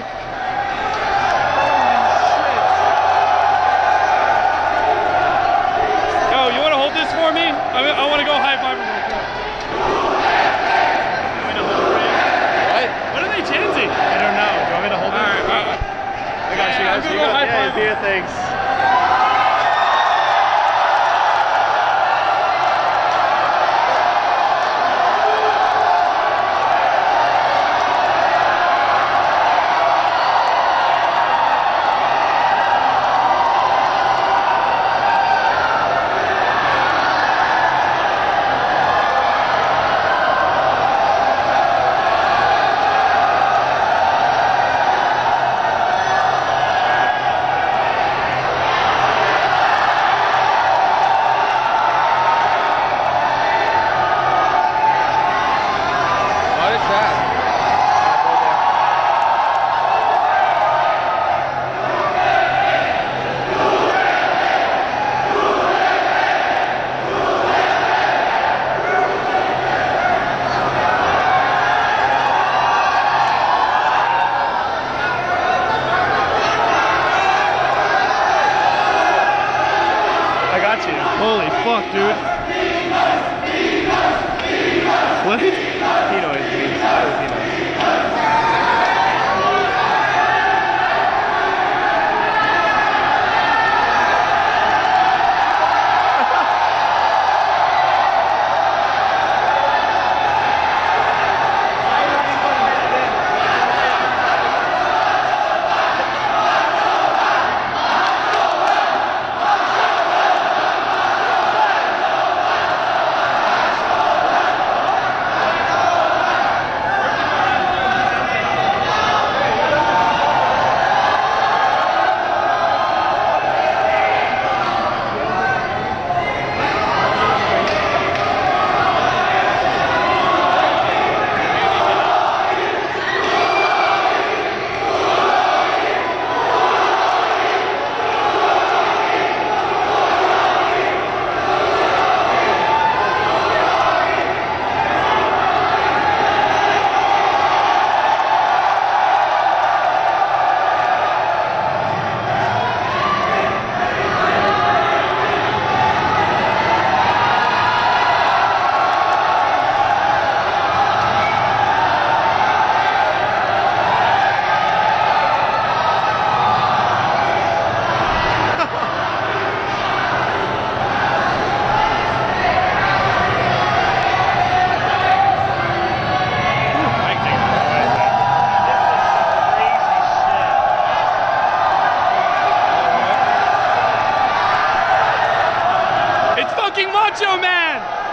like. Yo, you want to hold this for me? I, mean, I want to go high five. What? What are they chanting? I don't know. Do you want me to hold it? All right. I got you. I got you. Yeah, do your things. Holy fuck, dude. What? Is me. Fucking Macho Man!